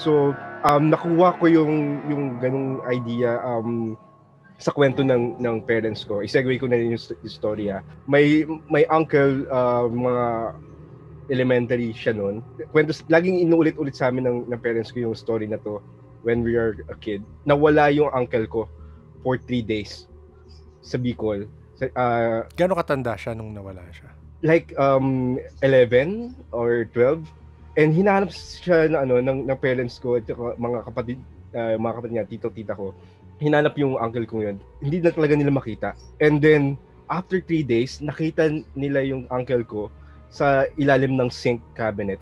So, um, nakuha ko yung, yung ganung idea um, sa kwento ng, ng parents ko. I-segue ko na rin yung istorya. May, may uncle, uh, mga elementary siya noon. Kwento, laging inuulit-ulit sa amin ng, ng parents ko yung story na to when we are a kid. Nawala yung uncle ko for three days sa Bicol. Uh, Gano'ng katanda siya nung nawala siya? Like um 11 or 12 and hinahanap siya na ano ng, ng parents ko at mga kapatid uh, mga kapatid niya, tito, tita ko. Hinanap yung uncle ko yun. Hindi na talaga nila makita. And then after three days, nakita nila yung uncle ko sa ilalim ng sink cabinet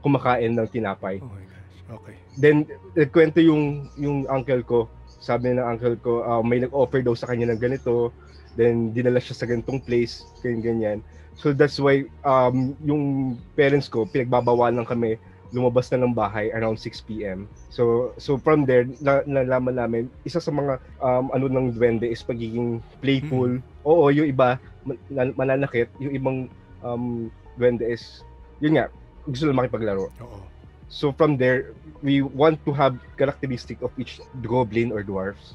kumakain ng tinapay. Oh my gosh. Okay. Then nagkwento yung yung uncle ko. Sabi ng uncle ko, uh, may nag-offer daw sa kanya ng ganito. Then dinala siya sa ganitong place, ganyan ganyan. So that's why um yung parents ko pinagbabawalan kami lumabas na ng bahay around 6 p.m. So so from there na, nalaman namin isa sa mga um, ano ng duwende is pagiging playful. Mm-hmm. Oo, yung iba man- mananakit, yung ibang um, duwende is yun nga gusto lang makipaglaro. Oo. So from there, we want to have characteristic of each goblin or dwarfs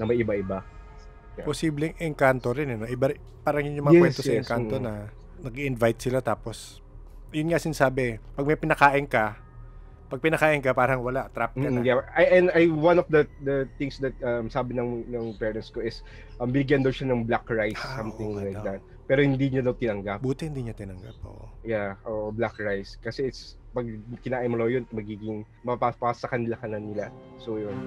na may iba-iba. Yeah. Posibleng engkanto rin, eh, no? Iba, parang yun yung mga yes, kwento sa yes, engkanto mm. na nag invite sila tapos yun nga sinasabi, pag may pinakain ka, pag pinakain ka parang wala, trap ka na. Mm, yeah. I, and I one of the the things that um, sabi ng ng parents ko is um, bigyan daw siya ng black rice, ah, something okay, like daw. that. Pero hindi niya daw tinanggap. Buti hindi niya tinanggap, oo. Yeah, oh, black rice kasi it's pag kinain mo yun, magiging mapapasa sa kanila kanan nila. So yun.